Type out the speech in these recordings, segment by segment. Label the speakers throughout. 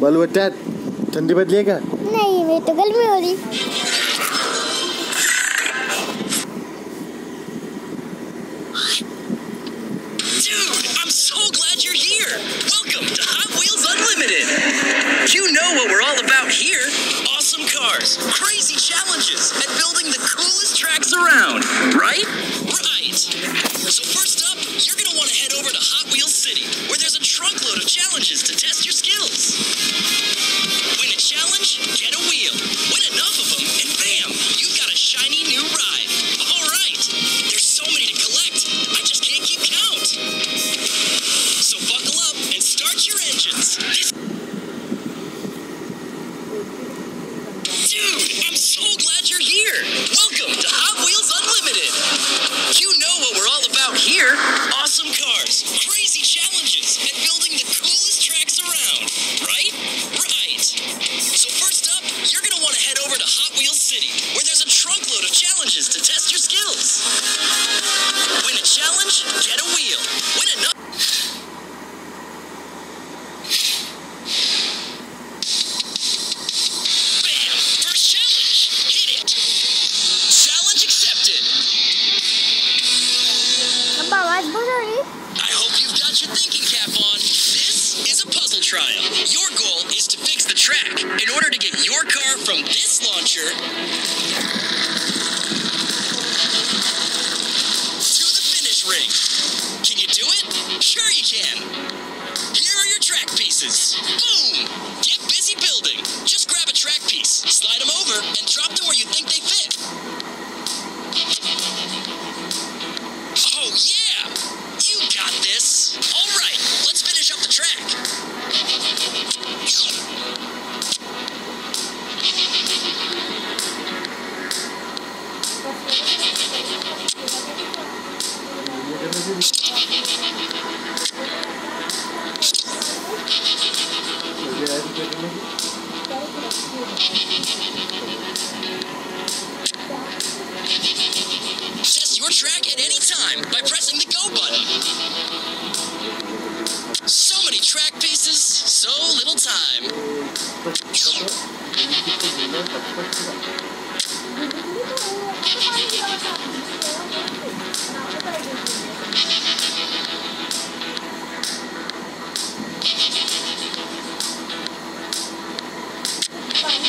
Speaker 1: बोलो बेटा ठंडी बदलिएगा
Speaker 2: नहीं मैं तो गर्मी हो रही।
Speaker 3: Whoosh, get a wheel. Win enough. Bam! First challenge. Hit it. Challenge accepted. I hope you've got your thinking cap on. This is a puzzle trial. Your goal is to fix the track. In order to get your car from this launcher Sure you can. Here are your track pieces. Boom! Get busy building. Just grab a track piece, slide them over, and drop them where you think they fit. Test your track at any time by pressing the go button. So many track pieces, so little time. I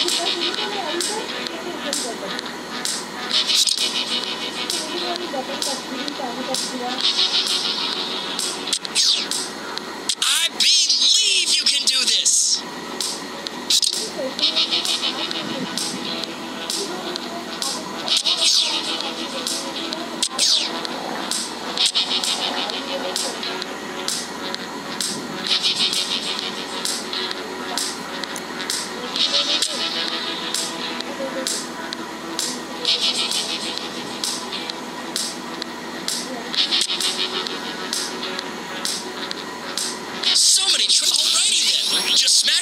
Speaker 3: Just smash